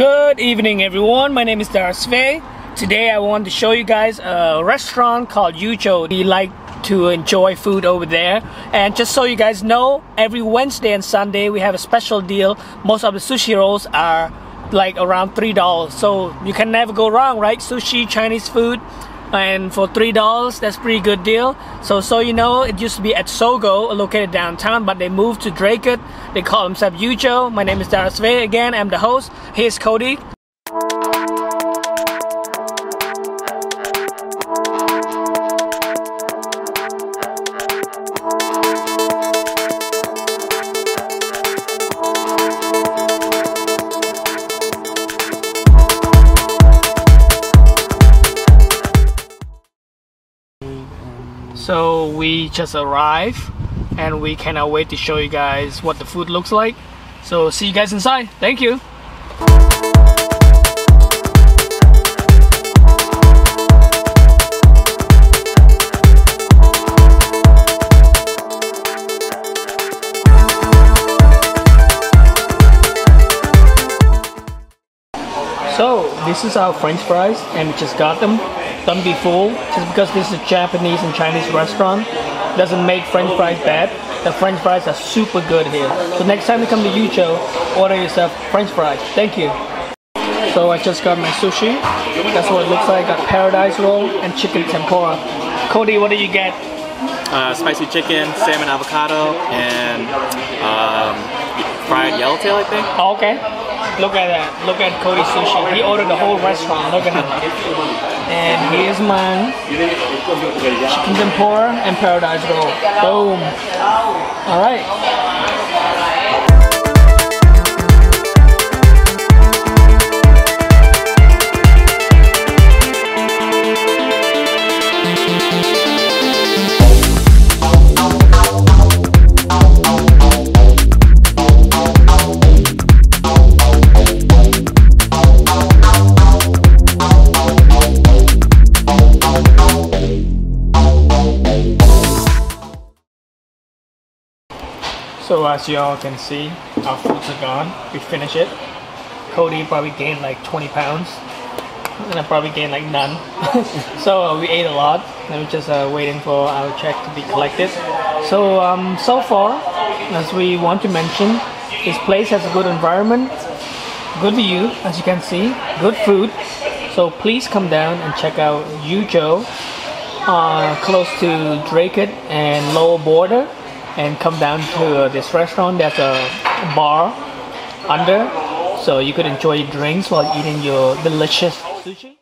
Good evening everyone, my name is Dara Svay. Today I want to show you guys a restaurant called Yujo. We like to enjoy food over there and just so you guys know, every Wednesday and Sunday we have a special deal. Most of the sushi rolls are like around $3 so you can never go wrong right? Sushi, Chinese food and for three dollars that's pretty good deal. So so you know it used to be at Sogo located downtown but they moved to Dracut. They call themselves Yujo. My name is Dara Svay again. I'm the host. Here's Cody So we just arrived and we cannot wait to show you guys what the food looks like. So see you guys inside. Thank you. So this is our french fries and we just got them don't be fooled. Just because this is a Japanese and Chinese restaurant doesn't make French fries bad. The French fries are super good here. So next time you come to Yujo, order yourself French fries. Thank you. So I just got my sushi. That's what it looks like. Got paradise roll and chicken tempura. Cody, what do you get? Uh, spicy chicken, salmon avocado, and um, fried yellowtail, I think. Oh, okay. Look at that. Look at Cody's sushi. He ordered the whole restaurant. Look at him. And here's mine. Chicken tempura and paradise roll. Boom. All right. So as y'all can see, our foods are gone. We finished it. Cody probably gained like 20 pounds. And I probably gained like none. so uh, we ate a lot. And we're just uh, waiting for our check to be collected. So um, so far, as we want to mention, this place has a good environment, good view, as you can see, good food. So please come down and check out Yujo, uh, close to Dracut and Lowell Border and come down to this restaurant. There's a bar under, so you could enjoy drinks while eating your delicious sushi.